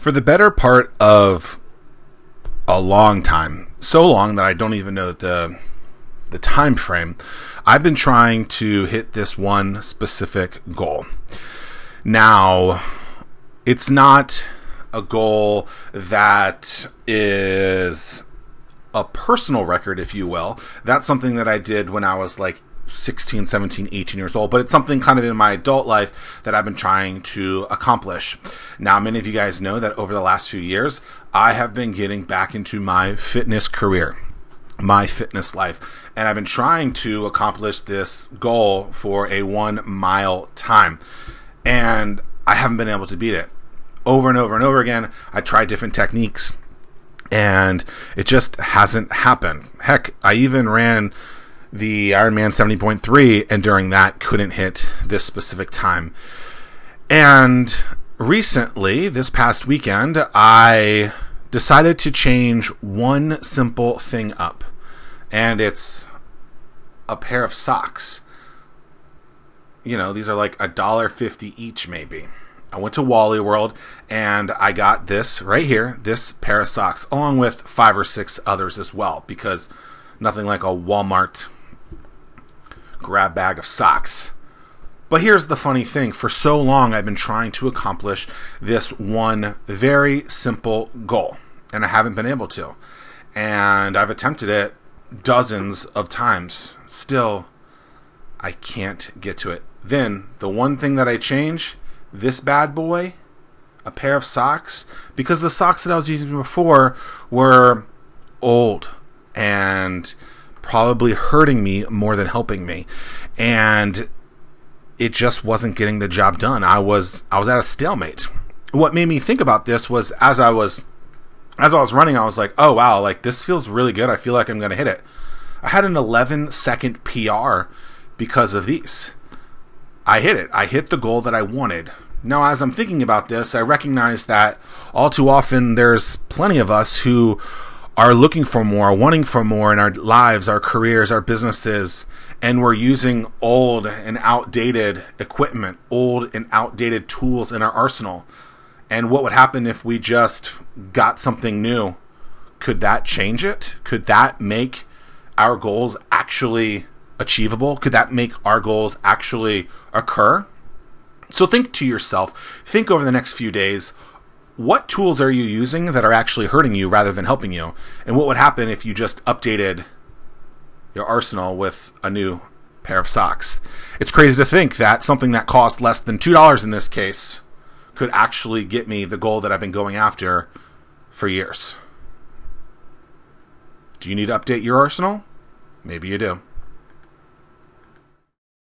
For the better part of a long time, so long that I don't even know the the time frame, I've been trying to hit this one specific goal. Now, it's not a goal that is a personal record, if you will. That's something that I did when I was like 16, 17, 18 years old, but it's something kind of in my adult life that I've been trying to accomplish. Now, many of you guys know that over the last few years, I have been getting back into my fitness career, my fitness life, and I've been trying to accomplish this goal for a one mile time. And I haven't been able to beat it. Over and over and over again, I tried different techniques and it just hasn't happened. Heck, I even ran the Ironman 70.3 and during that couldn't hit this specific time. And recently, this past weekend, I decided to change one simple thing up. And it's a pair of socks. You know, these are like a dollar fifty each maybe. I went to Wally World and I got this right here, this pair of socks, along with five or six others as well, because nothing like a Walmart grab bag of socks. But here's the funny thing for so long, I've been trying to accomplish this one very simple goal, and I haven't been able to. And I've attempted it dozens of times. Still, I can't get to it. Then, the one thing that I change this bad boy, a pair of socks, because the socks that I was using before were old and probably hurting me more than helping me. And it just wasn't getting the job done. I was I was at a stalemate. What made me think about this was as I was as I was running, I was like, "Oh wow, like this feels really good. I feel like I'm going to hit it." I had an 11 second PR because of these. I hit it. I hit the goal that I wanted. Now, as I'm thinking about this, I recognize that all too often there's plenty of us who are looking for more, wanting for more in our lives, our careers, our businesses, and we're using old and outdated equipment, old and outdated tools in our arsenal. And what would happen if we just got something new? Could that change it? Could that make our goals actually achievable? Could that make our goals actually occur? So think to yourself, think over the next few days, what tools are you using that are actually hurting you rather than helping you? And what would happen if you just updated your arsenal with a new pair of socks? It's crazy to think that something that cost less than $2 in this case could actually get me the goal that I've been going after for years. Do you need to update your arsenal? Maybe you do.